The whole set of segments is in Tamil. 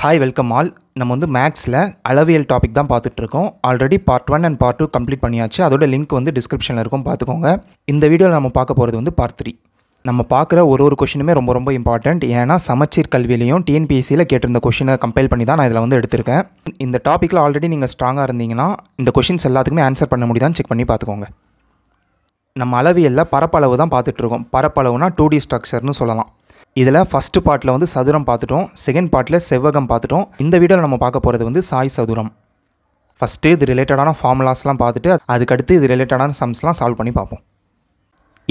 ஹாய் வெல்கம் ஆல் நம்ம வந்து மேக்ஸில் அளவியல் டாபிக் தான் பார்த்துட்ருக்கோம். Already part one and part two complete பண்ணியாச்சு. அதோட லிங்க் வந்து டிஸ்கிரிப்ஷனில் இருக்கும். பார்த்துக்கோங்க. இந்த வீடியோவில் நம்ம பார்க்க போகிறது வந்து பார்ட் த்ரீ நம்ம பார்க்குற ஒரு ஒரு கொஷினுமே ரொம்ப ரொம்ப இம்பார்ட்டண்ட் ஏன்னா சமச்சீர் கல்வியிலையும் டிஎன்பிஎஸ்சியில் கேட்டிருந்த கொஷினை கம்பைல் பண்ணி தான் நான் இதில் வந்து எடுத்திருக்கேன். இந்த டாப்பிக்கில் ஆல்ரெடி நீங்கள் ஸ்ட்ராங்காக இருந்தீங்கன்னா இந்த கொஷின்ஸ் எல்லாத்துக்குமே ஆன்சர் பண்ண முடியுதான்னு செக் பண்ணி பார்த்துக்கோங்க. நம்ம அளவியலில் பரப்பளவு தான் பார்த்துட்ருக்கோம். பரப்பளவுனா டூ டி ஸ்ட்ரக்சர்னு சொல்லலாம். இதில் ஃபஸ்ட்டு பார்ட்டில் வந்து சதுரம் பார்த்துட்டோம். செகண்ட் பார்ட்டில் செவ்வகம் பார்த்துட்டோம். இந்த வீடியோவில் நம்ம பார்க்க போகிறது வந்து சாய் சதுரம். ஃபஸ்ட்டு இது ரிலேட்டடான ஃபார்முலாஸ்லாம் பார்த்துட்டு அதுக்கடுத்து இது ரிலேட்டடான சம்ஸ்லாம் சால்வ் பண்ணி பார்ப்போம்.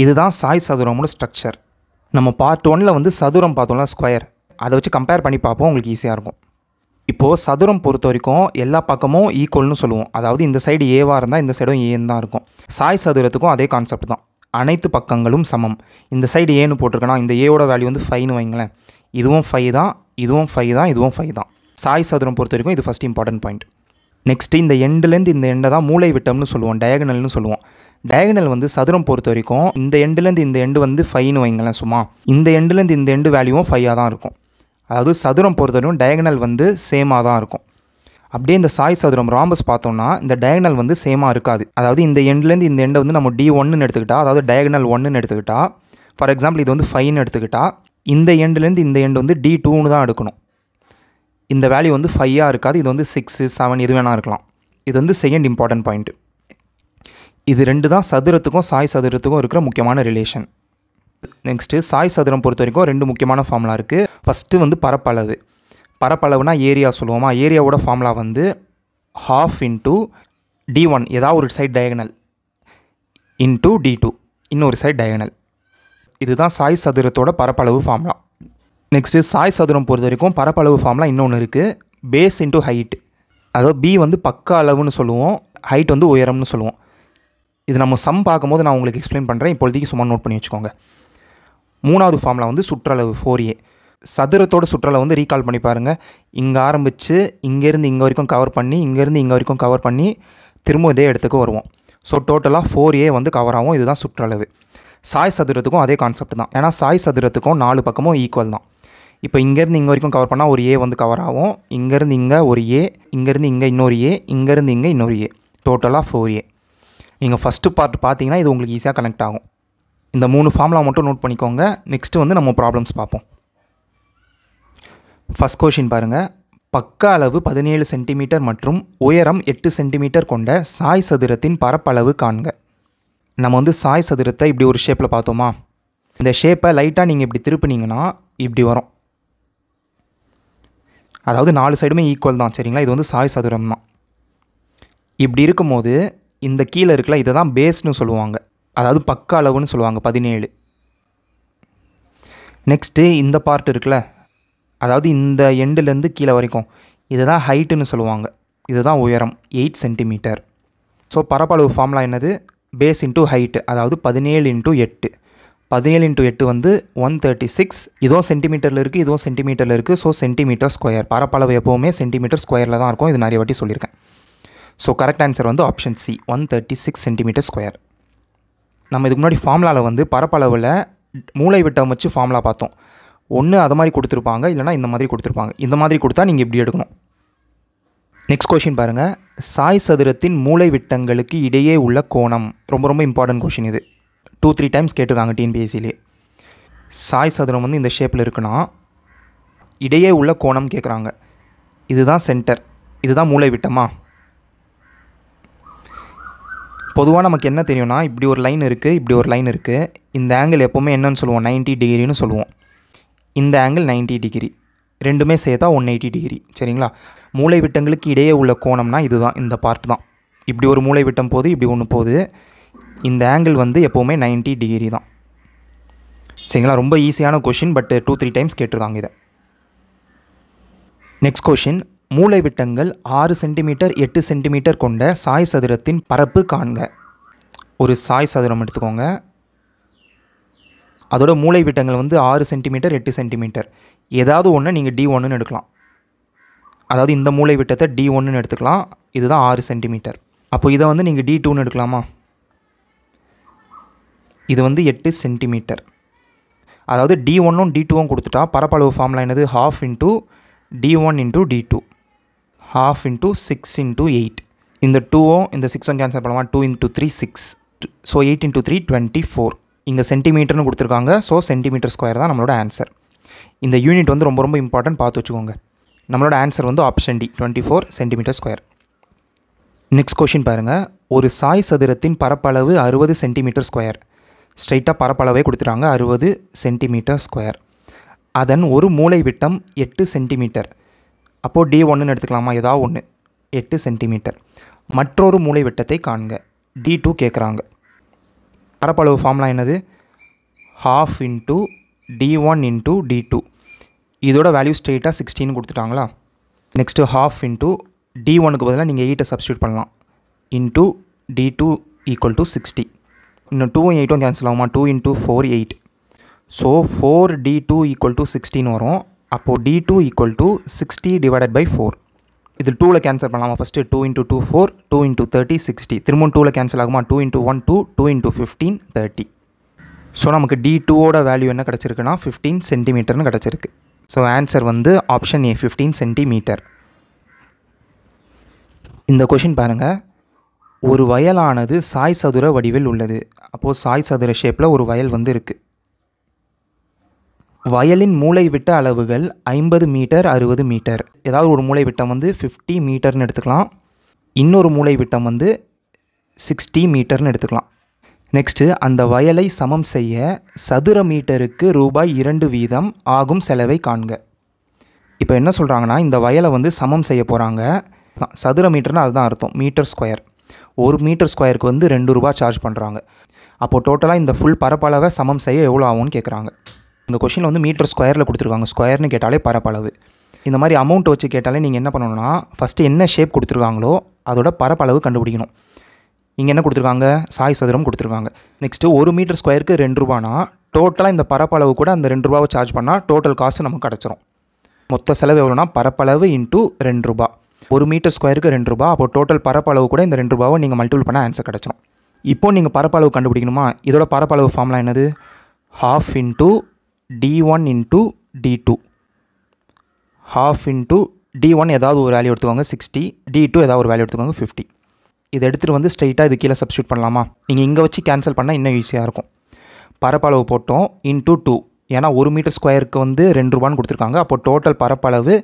இதுதான் சாய் சதுரமோட ஸ்ட்ரக்சர் நம்ம பார்ட் ஒனில் வந்து சதுரம் பார்த்தோம்ல ஸ்கொயர் அதை வச்சு கம்பேர் பண்ணி பார்ப்போம். உங்களுக்கு ஈஸியாக இருக்கும். இப்போது சதுரம் பொறுத்த வரைக்கும் எல்லா பக்கமும் ஈக்குவல்னு சொல்லுவோம். அதாவது இந்த சைடு ஏவாக இருந்தால் இந்த சைடும் ஏன்னு தான் இருக்கும். சாய் சதுரத்துக்கும் அதே கான்செப்ட் தான். அனைத்து பக்கங்களும் சமம். இந்த சைடு ஏன்னு போட்டிருக்கனா இந்த ஏவோட வேல்யூ வந்து ஃபைன்னு வைங்களேன். இதுவும் ஃபைவ் தான் இதுவும் ஃபைவ் தான் இதுவும் ஃபைவ் தான். சாய் சதுரம் பொறுத்த வரைக்கும் இது ஃபஸ்ட் இம்பார்ட்டன்ட் பாயிண்ட் நெக்ஸ்ட்டு இந்த எண்டுலேருந்து இந்த எண்டை தான் மூளை விட்டம்னு சொல்லுவோம் டயகனல்னு சொல்லுவோம். டயகனல் வந்து சதுரம் பொறுத்த வரைக்கும் இந்த எண்டுலேருந்து இந்த எண்டு வந்து ஃபைன்னு வைங்களேன் சும்மா. இந்த எண்டுலேருந்து இந்த எண்டு வேல்யூவும் ஃபைவாக தான் இருக்கும். அதாவது சதுரம் பொறுத்தவரைக்கும் டயகனல் வந்து சேமாக தான் இருக்கும். அப்படியே இந்த சாய் சதுரம் ராம்பஸ் பார்த்தோம்னா இந்த டயகனல் வந்து சேமாக இருக்காது. அதாவது இந்த எண்ட்லேருந்து இந்த எண்டை வந்து நம்ம டி ஒன்றுன்னு எடுத்துக்கிட்டா அதாவது டயகனல் ஒன்றுன்னு எடுத்துக்கிட்டா ஃபார் எக்ஸாம்பிள் இது வந்து ஃபைன்னு எடுத்துக்கிட்டா இந்த எண்ட்லேருந்து இந்த எண்டு வந்து டி டூன்னு தான் எடுக்கணும். இந்த வேல்யூ வந்து ஃபைவாக இருக்காது இது வந்து சிக்ஸு செவன் எது வேணால் இருக்கலாம். இது வந்து செகண்ட் இம்பார்ட்டன்ட் பாயிண்ட்டு இது ரெண்டு தான் சதுரத்துக்கும் சாய் சதுரத்துக்கும் இருக்கிற முக்கியமான ரிலேஷன் நெக்ஸ்ட்டு சாய் சதுரம் பொறுத்த வரைக்கும் ரெண்டு முக்கியமான ஃபார்முலா இருக்குது ஃபஸ்ட்டு வந்து பரப்பளவு. பரப்பளவுனா ஏரியா சொல்லுவோமா? ஏரியாவோட ஃபார்முலா வந்து ஹாஃப் இன்ட்டு டி ஒன் ஏதாவது ஒரு side diagonal into D two இன்னொரு சைட் டயகனல் இதுதான் சாய் சதுரத்தோட பரப்பளவு ஃபார்முலா நெக்ஸ்ட்டு சாய் சதுரம் பொறுத்த வரைக்கும் பரப்பளவு ஃபார்முலா இன்னொன்று இருக்குது பேஸ் இன்ட்டு ஹைட் அதாவது பி வந்து பக்க அளவுன்னு சொல்லுவோம். ஹைட் வந்து உயரம்னு சொல்லுவோம். இது நம்ம சம் பார்க்கும்போது நான் உங்களுக்கு எக்ஸ்பிளைன் பண்ணுறேன் இப்போதைக்கு சும்மா நோட் பண்ணி வச்சுக்கோங்க. மூணாவது ஃபார்மில் வந்து சுற்றளவு ஃபோர் ஏ சதுரத்தோட சுற்றளவு வந்து ரீகால் பண்ணி பாருங்கள் இங்கே ஆரம்பித்து இங்கேருந்து இங்கே வரைக்கும் கவர் பண்ணி இங்கேருந்து இங்கே வரைக்கும் கவர் பண்ணி திரும்ப இதே இடத்துக்கு வருவோம். ஸோ டோட்டலாக ஃபோர் ஏ வந்து கவர் ஆகும். இதுதான் சுற்றளவு. சாய் சதுரத்துக்கும் அதே கான்செப்ட் தான். ஏன்னா சாய் சதுரத்துக்கும் நாலு பக்கமும் ஈக்குவல் தான். இப்போ இங்கேருந்து இங்கே வரைக்கும் கவர் பண்ணால் ஒரு ஏ வந்து கவர் ஆகும். இங்கேருந்து இங்கே ஒரு ஏ இங்கேருந்து இங்கே இன்னொரு ஏ இங்கேருந்து இங்கே இன்னொரு ஏ டோட்டலாக ஃபோர் ஏ நீங்கள் ஃபஸ்ட்டு பார்ட் பார்த்தீங்கன்னா இது உங்களுக்கு ஈஸியாக கனெக்ட் ஆகும். இந்த மூணு ஃபார்முலா மட்டும் நோட் பண்ணிக்கோங்க. நெக்ஸ்ட்டு வந்து நம்ம ப்ராப்ளம்ஸ் பார்ப்போம். ஃபஸ்ட் கொஷின் பாருங்கள் பக்க அளவு பதினேழு சென்டிமீட்டர் மற்றும் உயரம் எட்டு சென்டிமீட்டர் கொண்ட சாய் சதுரத்தின் பரப்பளவு காண்க. நம்ம வந்து சாய் சதுரத்தை இப்படி ஒரு ஷேப்பில் பார்த்தோமா? இந்த ஷேப்பை லைட்டாக நீங்கள் இப்படி திருப்பினீங்கன்னா இப்படி வரும். அதாவது நாலு சைடுமே ஈக்குவல் தான் சரிங்களா? இது வந்து சாய் சதுரம் தான் இப்படி இருக்கும்போது இந்த கீழே இருக்கல இதை தான் பேஸ்னு சொல்லுவாங்க. அதாவது பக்க அளவுன்னு சொல்லுவாங்க பதினேழு. நெக்ஸ்ட்டு இந்த பார்ட் இருக்குல்ல அதாவது இந்த எண்டுலேருந்து கீழே வரைக்கும். இதை தான் ஹைட்டுன்னு சொல்லுவாங்க. இதுதான் உயரம் எயிட் சென்டிமீட்டர் ஸோ பரப்பளவு ஃபார்முலா என்னது? பேஸ் இன்ட்டு ஹைட்டு அதாவது பதினேழு இன்ட்டு எட்டு. பதினேழு இன்ட்டு எட்டு வந்து ஒன் தேர்ட்டி சிக்ஸ் இதுவும் சென்டிமீட்டரில் இருக்குது இதுவும் சென்டிமீட்டரில் இருக்குது ஸோ சென்டிமீட்டர் ஸ்கொயர் பரப்பளவு எப்போவுமே சென்டிமீட்டர் ஸ்கொயரில் தான் இருக்கும். இது நிறைய வாட்டி சொல்லியிருக்கேன். ஸோ கரெக்ட் ஆன்சர் வந்து option C one thirty six centimetre square நம்ம இதுக்கு முன்னாடி ஃபார்முலாவில் வந்து பரப்பளவில் மூளை விட்டம் வச்சு ஃபார்முலா பார்த்தோம். ஒன்று அது மாதிரி கொடுத்துருப்பாங்க இல்லைனா இந்த மாதிரி கொடுத்துருப்பாங்க. இந்த மாதிரி கொடுத்தா நீங்கள் இப்படி எடுக்கணும். நெக்ஸ்ட் கொஷின் பாருங்கள் சாய் சதுரத்தின் மூளை விட்டங்களுக்கு இடையே உள்ள கோணம். ரொம்ப ரொம்ப இம்பார்ட்டன்ட் கொஷின் இது. டூ த்ரீ டைம்ஸ் கேட்டிருக்காங்க டிஎன்பிஎஸ்சிலே சாய் சதுரம் வந்து இந்த ஷேப்பில் இருக்குன்னா இடையே உள்ள கோணம் கேட்குறாங்க இதுதான் சென்டர் இதுதான் மூளை விட்டமா? பொதுவாக நமக்கு என்ன தெரியும்னா இப்படி ஒரு லைன் இருக்குது இப்படி ஒரு லைன் இருக்குது இந்த ஆங்கிள் எப்போவுமே என்னன்னு சொல்லுவோம் 90 டிகிரின்னு சொல்லுவோம். இந்த ஆங்கிள் 90 டிகிரி ரெண்டுமே சேர்த்தா ஒன் எயிட்டி டிகிரி சரிங்களா? மூளை விட்டங்களுக்கு இடையே உள்ள கோணம்னா இதுதான் இந்த பார்ட் தான். இப்படி ஒரு மூளை விட்டம் போது இப்படி ஒன்று போகுது. இந்த ஆங்கிள் வந்து எப்போவுமே 90 டிகிரி தான். சரிங்களா? ரொம்ப ஈஸியான question but two three times கேட்டிருக்காங்க இதை. நெக்ஸ்ட் கொஷின் மூளைவிட்டங்கள் ஆறு சென்டிமீட்டர் எட்டு சென்டிமீட்டர் கொண்ட சாய் சதுரத்தின் பரப்பு காண்க. ஒரு சாய் சதுரம் எடுத்துக்கோங்க. அதோட மூளைவிட்டங்கள் வந்து ஆறு சென்டிமீட்டர் எட்டு சென்டிமீட்டர். ஏதாவது ஒன்று நீங்கள் டி ஒன்றுன்னு எடுக்கலாம். அதாவது இந்த மூளைவிட்டத்தை டி ஒன்றுன்னு எடுத்துக்கலாம். இதுதான் ஆறு சென்டிமீட்டர். அப்போ இதை வந்து நீங்கள் டி டூன்னு எடுக்கலாமா? இது வந்து எட்டு சென்டிமீட்டர். அதாவது டி ஒன்னும் டி டூவும் கொடுத்துட்டா பரப்பளவு ஃபார்ம்லாம் என்னது? Half into D one into D two. Half into six into eight இந்த டூவும் இந்த சிக்ஸ் ஒன் கேன்சல் பண்ணலாம்? Two into three six so eight into three twenty four இங்கே சென்டிமீட்டர்னு கொடுத்துருக்காங்க. ஸோ சென்டிமீட்டர் ஸ்கொயர் தான் நம்மளோட ஆன்சர் இந்த யூனிட் வந்து ரொம்ப ரொம்ப இம்பார்ட்டன்ட் பார்த்து வச்சுக்கோங்க. நம்மளோட ஆன்சர் வந்து option D twenty four centimetre square next question பாருங்கள் ஒரு சாய் சதுரத்தின் பரப்பளவு அறுபது சென்டிமீட்டர் ஸ்கொயர் ஸ்ட்ரைட்டாக பரப்பளவே கொடுத்துட்டாங்க. அறுபது சென்டிமீட்டர் ஸ்கொயர் அதன் ஒரு மூளை விட்டம் எட்டு சென்டிமீட்டர் அப்போது டி ஒன்றுன்னு எடுத்துக்கலாமா? ஏதாவது ஒன்று எட்டு சென்டிமீட்டர் மற்றொரு மூளை விட்டத்தை காண்க. டி டூ கேட்குறாங்க பரப்பளவு ஃபார்ம்லாம் என்னது? Half into d one into d two இதோட வேல்யூ ஸ்ட்ரெயிட்டாக சிக்ஸ்டின்னு கொடுத்துட்டாங்களா? நெக்ஸ்ட்டு ஹாஃப் இன்ட்டு டி ஒனுக்கு பதிலாக நீங்கள் எயிட்டை சப்ஸ்டியூட் பண்ணலாம். Into D two equal to sixty இன்னும் டூவும் எயிட்டும் கேன்சல் ஆகுமா? Two into four eight so four D two equal to sixteen வரும். அப்போது D two equal to sixty divided by four இது டூவில் கேன்சல் பண்ணலாமா first two into two four two into thirty sixty திரும்பவும் டூவில் கேன்சல் ஆகுமா? Two into one two two into fifteen thirty so நமக்கு டி டூவோட வேல்யூ என்ன கிடச்சிருக்குன்னா ஃபிஃப்டீன் சென்டிமீட்டர்னு கிடச்சிருக்கு. ஸோ ஆன்சர் வந்து ஆப்ஷன் ஏ ஃபிஃப்டீன் சென்டிமீட்டர் இந்த கொஷின் பாருங்கள் ஒரு வயலானது சாய் சதுர வடிவில் உள்ளது. அப்போது சாய் சதுர ஷேப்பில் ஒரு வயல் வந்து இருக்குது வயலின் மூளை விட்ட அளவுகள் ஐம்பது மீட்டர் அறுபது மீட்டர். ஏதாவது ஒரு மூளை விட்டம் வந்து ஃபிஃப்டி மீட்டர்னு எடுத்துக்கலாம். இன்னொரு மூளை விட்டம் வந்து சிக்ஸ்டி மீட்டர்னு எடுத்துக்கலாம். நெக்ஸ்ட்டு அந்த வயலை சமம் செய்ய சதுர மீட்டருக்கு ரூபாய் இரண்டு வீதம் ஆகும் செலவை காண்க. இப்போ என்ன சொல்கிறாங்கன்னா இந்த வயலை வந்து சமம் செய்ய போகிறாங்க சதுர மீட்டர்னு அதுதான் அர்த்தம். Metre square. ஒரு மீட்டர் ஸ்கொயருக்கு வந்து ரெண்டு ரூபா சார்ஜ் பண்ணுறாங்க அப்போது டோட்டலாக இந்த ஃபுல் பரப்பளவை சமம் செய்ய எவ்வளோ ஆகும்னு கேட்குறாங்க இந்த கொஷினில் வந்து மீட்டர் ஸ்கொயரில் கொடுத்துருக்காங்க. ஸ்கொயர்னு கேட்டாலே பரப்பளவு. இந்த மாதிரி அமௌண்ட் வச்சு கேட்டாலே நீங்கள் என்ன பண்ணணும்னா ஃபஸ்ட்டு என்ன ஷேப் கொடுத்துருக்காங்களோ அதோட பரப்பளவு கண்டுபிடிக்கணும். இங்கே என்ன கொடுத்துருக்காங்க? சாய் சதுரம் கொடுத்துருக்காங்க. நெக்ஸ்ட்டு ஒரு மீட்டர் ஸ்கொயருக்கு ரெண்டு ரூபானா டோட்டலாக இந்த பரப்பளவு கூட அந்த ரெண்டு ரூபாவை சார்ஜ் பண்ணால் டோட்டல் காஸ்ட்டு நமக்கு கிடச்சிரும். மொத்த செலவு எவ்வளோனா பரப்பளவு இன்ட்டு ரெண்டு ரூபா. ஒரு மீட்டர் ஸ்கொயருக்கு ரெண்டு ரூபா அப்போ டோட்டல் பரப்பளவு கூட இந்த ரெண்டு ரூபாவை நீங்கள் மல்டிபிள் பண்ண ஆன்சர் கிடச்சிரும். இப்போ நீங்கள் பரப்பளவு கண்டுபிடிக்கணுமா? இதோட பரப்பளவு ஃபார்ம்லாம் என்னது? Half into D one into D two half into D one ஏதாவது ஒரு வேல்யூ எடுத்துக்கோங்க சிக்ஸ்டி டி டூ ஏதாவது ஒரு வேல்யூ எடுத்துக்கோங்க ஃபிஃப்டி இதை எடுத்துகிட்டு வந்து ஸ்ட்ரைட்டாக இது கீழே சப்ஸ்டியூட் பண்ணலாமா? நீங்கள் இங்கே வச்சு கேன்சல் பண்ணால் இன்னும் ஈஸியாக இருக்கும். பரப்பளவு போட்டோம் இன்ட்டு டூ ஏன்னா ஒரு மீட்டர் ஸ்கொயருக்கு வந்து ரெண்டு ரூபான்னு கொடுத்துருக்காங்க. அப்போ டோட்டல் பரப்பளவு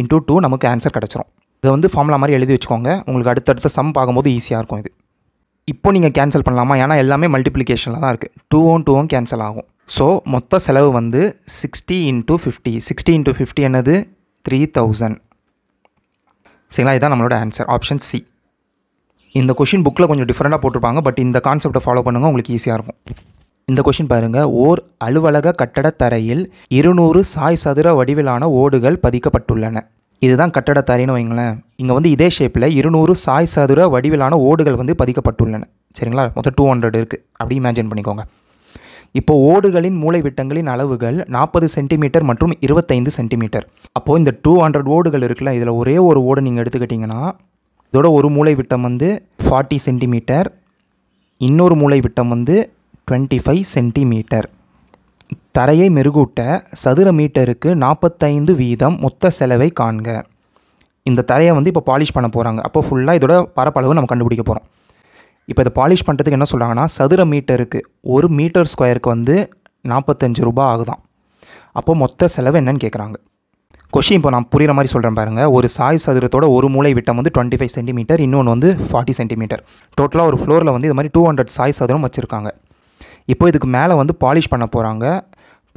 இன்ட்டு டூ நமக்கு ஆன்சர் கிடச்சிரும். இதை வந்து ஃபார்முலா மாதிரி எழுதி வச்சுக்கோங்க. உங்களுக்கு அடுத்தடுத்த சம் பார்க்கும்போது ஈஸியாக இருக்கும் இது. இப்போ நீங்கள் கேன்சல் பண்ணலாமா? ஏன்னா எல்லாமே மல்டிப்ளிகேஷனில் தான் இருக்குது டூவும் டூவும் கேன்சல் ஆகும். ஸோ மொத்த செலவு வந்து sixty into fifty sixty into fifty என்னது? த்ரீ தௌசண்ட் சரிங்களா? இதுதான் நம்மளோட ஆன்சர் ஆப்ஷன் சி இந்த கொஷின் புக்கில் கொஞ்சம் டிஃப்ரெண்ட்டாக போட்டிருப்பாங்க பட் இந்த கான்செப்டை ஃபாலோ பண்ணுங்கள் உங்களுக்கு ஈஸியாக இருக்கும். இந்த கொஷின் பாருங்கள் ஓர் அலுவலக கட்டடத் தரையில் இருநூறு சாய் சதுர வடிவிலான ஓடுகள் பதிக்கப்பட்டுள்ளன. இதுதான் கட்டடத் தரைன்னு வைங்களேன். இங்கே வந்து இதே ஷேப்பில் இருநூறு சாய் சதுர வடிவிலான ஓடுகள் வந்து பதிக்கப்பட்டுள்ளன. சரிங்களா? மொத்தம் டூ ஹண்ட்ரட் இருக்குது அப்படி இமேஜின் பண்ணிக்கோங்க. இப்போ ஓடுகளின் மூளைவிட்டங்களின் அளவுகள் நாற்பது சென்டிமீட்டர் மற்றும் இருபத்தைந்து சென்டிமீட்டர். அப்போது இந்த டூ ஹண்ட்ரட் ஓடுகள் இருக்குல்ல இதில் ஒரே ஒரு ஓடு நீங்கள் எடுத்துக்கிட்டிங்கன்னா இதோட ஒரு மூளை விட்டம் வந்து ஃபார்ட்டி சென்டிமீட்டர் இன்னொரு மூளை விட்டம் வந்து டுவெண்ட்டி ஃபைவ் சென்டிமீட்டர். தரையை மெருகூட்ட சதுர மீட்டருக்கு நாற்பத்தைந்து வீதம் மொத்த செலவை காண்க. இந்த தரையை வந்து இப்போ பாலிஷ் பண்ண போகிறாங்க அப்போ ஃபுல்லாக இதோட பரப்பளவு நம்ம கண்டுபிடிக்க போகிறோம் இப்போ இதை பாலிஷ் பண்ணுறதுக்கு என்ன சொல்கிறாங்கன்னா சதுர மீட்டருக்கு ஒரு மீட்டர் ஸ்கொயருக்கு வந்து நாற்பத்தஞ்சு ரூபா ஆகுதான் அப்போது மொத்த செலவு என்னன்னு கேட்குறாங்க. கொஷின் இப்போ நான் புரிகிற மாதிரி சொல்கிறேன் பாருங்கள் ஒரு சாய் சதுரத்தோட ஒரு மூளை விட்டம் வந்து டுவெண்ட்டி ஃபைவ் சென்டிமீட்டர் இன்னொன்று வந்து ஃபார்ட்டி சென்டிமீட்டர் டோட்டலாக ஒரு ஃப்ளோரில் வந்து இது மாதிரி டூ ஹண்ட்ரட் சாய் சதுரம் வச்சுருக்காங்க. இப்போ இதுக்கு மேலே வந்து பாலிஷ் பண்ண போகிறாங்க.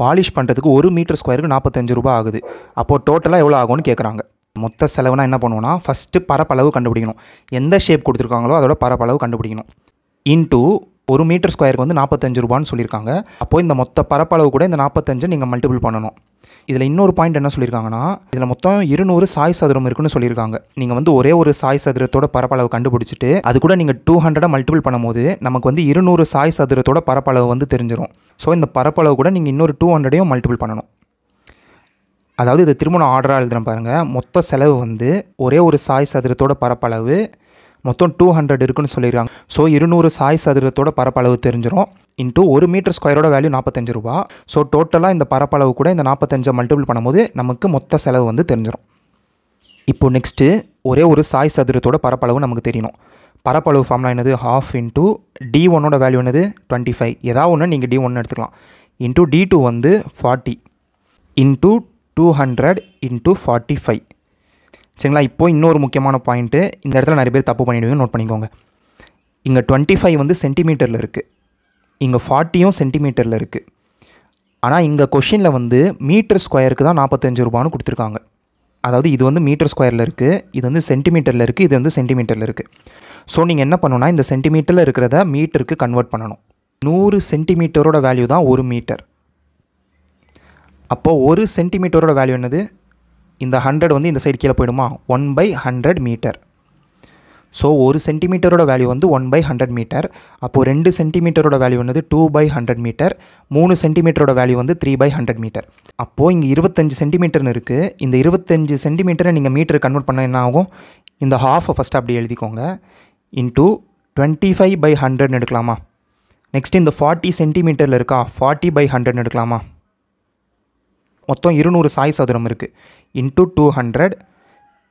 பாலிஷ் பண்ணுறதுக்கு ஒரு மீட்டர் ஸ்கொயருக்கு நாற்பத்தஞ்சு ரூபா ஆகுது. அப்போது டோட்டலாக எவ்வளோ ஆகும்னு கேட்குறாங்க. மொத்த செலவுனா என்ன பண்ணுவோம்னா ஃபஸ்ட்டு பரப்பளவு கண்டுபிடிக்கணும். எந்த ஷேப் கொடுத்துருக்காங்களோ அதோட பரப்பளவு கண்டுபிடிக்கணும். இன்ட்டு ஒரு மீட்டர் ஸ்கொயருக்கு வந்து நாற்பத்தஞ்சு ரூபான்னு சொல்லியிருக்காங்க. அப்போது இந்த மொத்த பரப்பளவு கூட இந்த நாற்பத்தஞ்சை நீங்கள் மல்டிபிள் பண்ணணும். இதில் இன்னொரு பாயிண்ட் என்ன சொல்லியிருக்காங்கன்னா இதில் மொத்தம் இருநூறு சாய் சதுரம் இருக்குன்னு சொல்லியிருக்காங்க. நீங்கள் வந்து ஒரே ஒரு சாய் சதுரத்தோட பரப்பளவு கண்டுபிடிச்சிட்டு அது கூட நீங்கள் டூ ஹண்ட்ரடாக மல்டிபிள் பண்ணும்போது நமக்கு வந்து இருநூறு சாய் சதுரத்தோட பரப்பளவு வந்து தெரிஞ்சிடும் ஸோ இந்த பரப்பளவு கூட நீங்கள் இன்னொரு டூ ஹண்ட்ரடையும் மல்டிபிள் பண்ணணும். அதாவது இது திருமணம் ஆர்டராக எழுதுகிறேன் பாருங்கள் மொத்த செலவு வந்து ஒரே ஒரு சாய் சதுரத்தோட பரப்பளவு மொத்தம் டூ ஹண்ட்ரட் இருக்குன்னு சொல்லிடுறாங்க ஸோ இருநூறு சாய் சதுரத்தோட பரப்பளவு தெரிஞ்சிடும் இன்ட்டு ஒரு மீட்டர் ஸ்கொயரோட வேல்யூ நாற்பத்தஞ்சு ரூபா. ஸோ டோட்டலாக இந்த பரப்பளவு கூட இந்த நாற்பத்தஞ்சை மல்டிபிள் பண்ணும்போது நமக்கு மொத்த செலவு வந்து தெரிஞ்சிடும் இப்போது நெக்ஸ்ட்டு ஒரே ஒரு சாய் சதுரத்தோட பரப்பளவு நமக்கு தெரியணும். பரப்பளவு ஃபார்ம்லாம் என்னது? ஹாஃப் இன்ட்டு டி ஒன்னோட வேல்யூ என்னது? டுவெண்ட்டி ஃபைவ் ஏதாவது ஒன்று நீங்கள் டி ஒன்று எடுத்துக்கலாம். இன்ட்டு டி டூ வந்து forty into two hundred into forty five சரிங்களா? இப்போது இன்னொரு முக்கியமான பாயிண்ட்டு இந்த இடத்துல நிறைய பேர் தப்பு பண்ணிடுவீங்க நோட் பண்ணிக்கோங்க. இங்கே டுவெண்ட்டி ஃபைவ் வந்து சென்டிமீட்டரில் இருக்குது இங்கே ஃபார்ட்டியும் சென்டிமீட்டரில் இருக்குது ஆனால் இங்கே கொஷினில் வந்து மீட்டர் ஸ்கொயருக்கு தான் நாற்பத்தஞ்சு ரூபான்னு கொடுத்துருக்காங்க. அதாவது இது வந்து மீட்டர் ஸ்கொயரில் இருக்குது இது வந்து சென்டிமீட்டரில் இருக்குது இது வந்து சென்டிமீட்டரில் இருக்குது ஸோ நீங்கள் என்ன பண்ணணும்னா இந்த சென்டிமீட்டரில் இருக்கிறத மீட்டருக்கு கன்வெர்ட் பண்ணணும். நூறு சென்டிமீட்டரோட வேல்யூ தான் ஒரு மீட்டர் அப்போது ஒரு சென்டிமீட்டரோட வேல்யூ என்னது? இந்த ஹண்ட்ரட் வந்து இந்த சைடு கீழே போயிடுமா? One by hundred metre so ஒரு சென்டிமீட்டரோட வேல்யூ வந்து ஒன் பை ஹண்ட்ரட் மீட்டர் அப்போது ரெண்டு சென்டிமீட்டரோட வேல்யூ வந்து டூ பை ஹண்ட்ரட் மீட்டர் மூணு சென்டிமீட்டரோட வேல்யூ வந்து த்ரீ பை ஹண்ட்ரட் மீட்டர் அப்போது இங்கே இருபத்தஞ்சு சென்டிமீட்டர்னு இருக்குது இந்த இருபத்தஞ்சு சென்டிமீட்டரை நீங்கள் மீட்டர் கன்வெர்ட் பண்ண என்ன ஆகும்? இந்த ஹாஃபை ஃபஸ்ட்டு அப்படி எழுதிக்கோங்க. இன்டூ டுவெண்ட்டி ஃபைவ் பை ஹண்ட்ரட்னு எடுக்கலாமா? நெக்ஸ்ட் இந்த ஃபார்ட்டி சென்டிமீட்டரில் இருக்கா? ஃபார்ட்டி பை ஹண்ட்ரட்னு எடுக்கலாமா? மொத்தம் இருநூறு சாய் சதுரம் இருக்குது into two hundred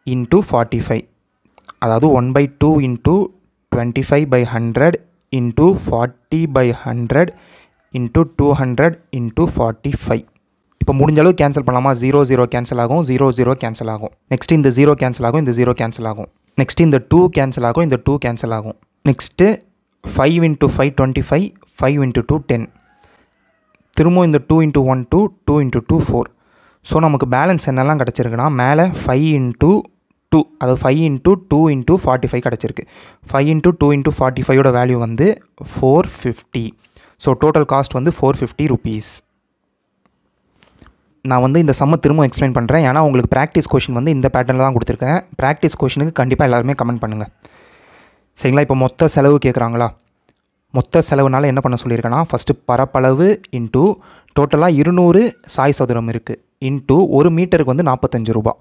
into forty five அதாவது one by two into twenty five by hundred into forty by hundred into two hundred into forty five இப்போ முடிஞ்ச அளவு கேன்சல் பண்ணலாமா? ஜீரோ ஜீரோ கேன்சல் ஆகும். ஜீரோ ஜீரோ கேன்சல் ஆகும். நெக்ஸ்ட் இந்த ஜீரோ கேன்சல் ஆகும். இந்த ஜீரோ கேன்சல் ஆகும். நெக்ஸ்ட் இந்த டூ கேன்சல் ஆகும். இந்த டூ கேன்சல் ஆகும். Next five into five twenty five five into two ten திரும்பவும் இந்த two into one two two into two four so நமக்கு பேலன்ஸ் என்னெல்லாம் கிடச்சிருக்குன்னா மேலே ஃபைவ் இன்ட்டு டூ அது five into two into forty five கிடச்சிருக்கு. Five into two into forty ஃபைவோட value வந்து four fifty so total cost வந்து ஃபோர் ஃபிஃப்டி ருபீஸ் நான் வந்து இந்த சம்ம திரும்ப எக்ஸ்பிளைன் பண்ணுறேன் ஏன்னா உங்களுக்கு ப்ராக்டிஸ் கொஷின் வந்து இந்த பேட்டர்னில் தான் கொடுத்துருக்கேன். ப்ராக்டிஸ் கொஷினுக்கு கண்டிப்பாக எல்லாருமே கமெண்ட் பண்ணுங்கள் சரிங்களா? இப்போ மொத்த செலவு கேட்குறாங்களா மொத்த செலவுனால் என்ன பண்ண சொல்லியிருக்கேன்னா ஃபஸ்ட்டு பரப்பளவு இன்ட்டு டோட்டலாக இருநூறு சாய் சதுரம் இருக்குது இன்ட்டு ஒரு மீட்டருக்கு வந்து நாற்பத்தஞ்சு ரூபா.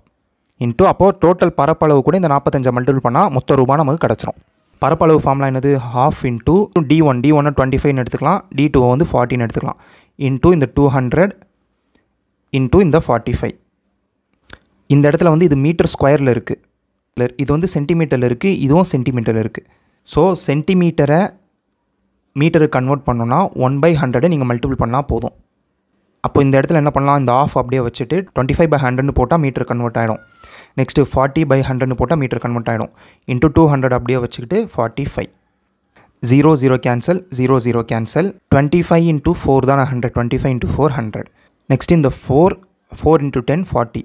இன்ட்டு அப்போது டோட்டல் பரப்பளவு கூட இந்த நாற்பத்தஞ்சை மல்டிபிள் பண்ணால் மொத்த ரூபா நமக்கு கிடச்சிரும். பரப்பளவு ஃபார்ம்லாம் என்னது? Half into D one D ஒன்று டுவெண்ட்டி ஃபைவ்னு எடுத்துக்கலாம். டி டூ வந்து ஃபார்ட்டின்னு எடுத்துக்கலாம். இன்ட்டு இந்த டூ ஹண்ட்ரட் இன்ட்டு இந்த ஃபார்ட்டி ஃபைவ் இந்த இடத்துல வந்து இது மீட்டர் ஸ்கொயரில் இருக்குது இது வந்து சென்டிமீட்டரில் இருக்குது இதுவும் சென்டிமீட்டரில் இருக்குது ஸோ சென்டிமீட்டரை மீட்டருக்கு கன்வெர்ட் பண்ணோன்னா ஒன் பை ஹண்ட்ரடை நீங்கள் மல்டிபிள் பண்ணால் போதும். அப்போ இந்த இடத்துல என்ன பண்ணலாம்? இந்த ஆஃப் அப்படியே வச்சுட்டு டுவெண்ட்டி ஃபைவ் பை ஹண்ட்ரட்னு போட்டால் மீட்டர் கன்வெர்ட் ஆகிடும் நெக்ஸ்ட்டு ஃபார்ட்டி பை ஹண்ட்ரட்னு போட்டால் மீட்டர் கன்வெர்ட் ஆகிடும் இன்ட்டு டூ ஹண்ட்ரட் அப்படியே வச்சுக்கிட்டு forty five zero zero cancel zero zero cancel twenty five into four தான் hundred twenty five into four hundred next இந்த four four into ten forty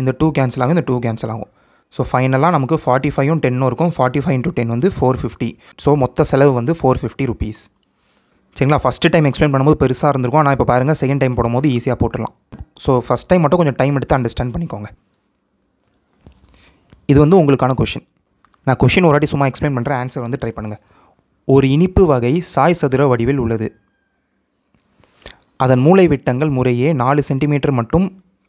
இந்த டூ கேன்சல் ஆகும் இந்த டூ கேன்சல் ஆகும். ஸோ ஃபைனலாக நமக்கு ஃபார்ட்டி ஃபைவும் டென்னும் இருக்கும். ஃபார்ட்டி ஃபைவ் இன்ட்டு டென் வந்து ஃபோர் ஃபிஃப்டி ஸோ மொத்த செலவு வந்து ஃபோர் ஃபிஃப்டி ருபீஸ் சரிங்களா? ஃபஸ்ட்டு டைம் எக்ஸ்பிளைன் பண்ணும்போது பெருசாக இருந்திருக்கும். ஆனால் இப்போ பாருங்கள் செகண்ட் டைம் போடும்போது ஈஸியாக போட்டுடலாம். ஸோ ஃபஸ்ட் டைம் மட்டும் கொஞ்சம் டைம் எடுத்து அண்டர்ஸ்டாண்ட் பண்ணிக்கோங்க. இது வந்து உங்களுக்கான கொஷின் நான் கொஷின் ஒரு வாட்டி சும்மா எக்ஸ்பிளைன் பண்ணுறேன் ஆன்சர் வந்து ட்ரை பண்ணுங்கள் ஒரு இனிப்பு வகை சாய் சதுர வடிவில் உள்ளது. அதன் மூளை விட்டங்கள் முறையே நாலு சென்டிமீட்டர் மற்றும்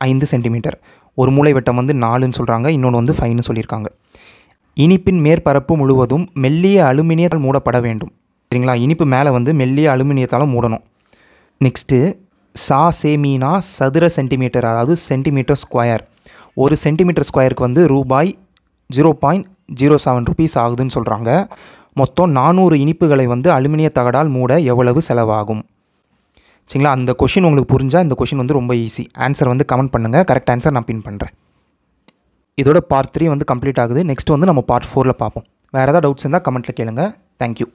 ஐந்து சென்டிமீட்டர் ஒரு மூளை விட்டம் வந்து நாலுன்னு சொல்கிறாங்க இன்னொன்று வந்து ஃபைவ்னு சொல்லியிருக்காங்க. இனிப்பின் மேற்பரப்பு முழுவதும் மெல்லிய அலுமினியத்தால் மூடப்பட வேண்டும். சரிங்களா? இனிப்பு மேலே வந்து மெல்லிய அலுமினியத்தால் மூடணும். நெக்ஸ்ட்டு சா சேமினா சதுர சென்டிமீட்டர் அதாவது சென்டிமீட்டர் ஸ்கொயர். ஒரு சென்டிமீட்டர் ஸ்கொயருக்கு வந்து ரூபாய் zero point zero seven rupees ஆகுதுன்னு சொல்கிறாங்க மொத்தம் நானூறு இனிப்புகளை வந்து அலுமினிய தகடால் மூட எவ்வளவு செலவாகும்? சரிங்களா? அந்த கொஷின் உங்களுக்கு புரிஞ்சால் இந்த கொஷின் வந்து ரொம்ப ஈஸி ஆன்சர் வந்து கமெண்ட் பண்ணுங்கள் கரெக்ட் ஆன்சர் நான் பின் பண்ணுறேன் இதோட பார்ட் த்ரீ வந்து கம்ப்ளீட் ஆகுது. நெக்ஸ்ட் வந்து நம்ம பார்ட் ஃபோரில் பார்ப்போம். வேறு ஏதாவது டவுட்ஸ் இருந்தால் கமெண்ட்டில் கேளுங்க. தேங்க்யூ